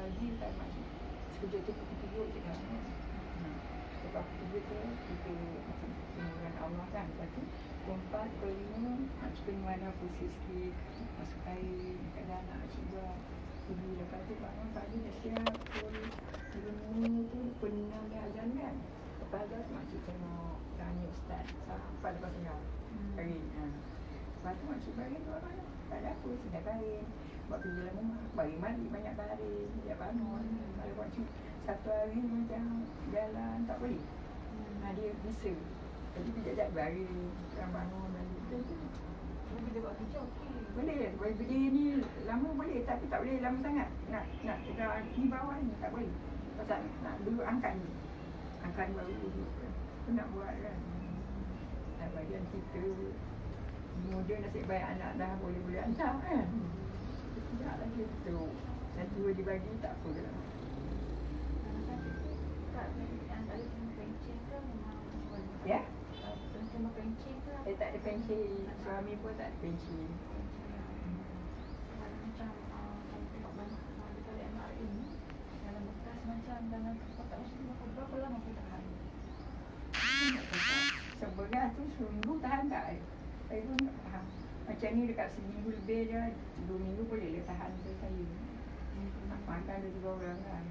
pagi tak makcik Sekejap tu pukul tujuh je kan hmm. Lepas pukul tujuh tu Kita macam Dengan Allah kan. Lepas tu Pukul empat Pukul lima Makcik pergi mana Pusing sikit Masuk air Kadang nak buat Pergi lepas tu bangun pagi dah siap Pukul lima tu Pukul enam dia azan kan. Lepas tu makcik tengok Tanya ustaz Sampai lepas tengah Hmm. Hari ha. Lepas tu makcik balik tu orang Tak ada apa Sedap kain Buat kerja dalam rumah Bagi mandi banyak baring Sejak bangun Kalau makcik Satu hari macam Jalan tak boleh Hmm. ha, Dia bisa Jadi kejap-kejap baring Sekarang bangun Mandi Betul tu Kalau kita buat kerja okey. boleh, boleh berdiri ni lama boleh tapi tak boleh lama sangat. Nak nak pegang ni bawah ni tak boleh. Pasal nak dulu angkat ni. Angkat ni baru duduk. Tu nak buat kan. Dan bagian kita muda nasib baik anak dah boleh boleh hantar kan. Tidak lagi tu. Dan dua dibagi tak apa lah. Tak tak ada kena pencen ke. Ya? Tak tak ada pencen. Suami pun tak ada kita tahan? Sebelah tu seminggu tahan tak? Saya pun tahan. Macam ni dekat seminggu lebih dah, dua minggu boleh lah tahan ke saya. Makan ada dua orang kan.